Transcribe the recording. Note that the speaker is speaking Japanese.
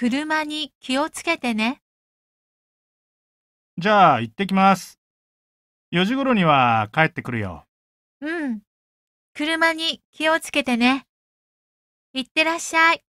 車に気をつけてね。じゃあ行ってきます。4時頃には帰ってくるよ。うん。車に気をつけてね。いってらっしゃい。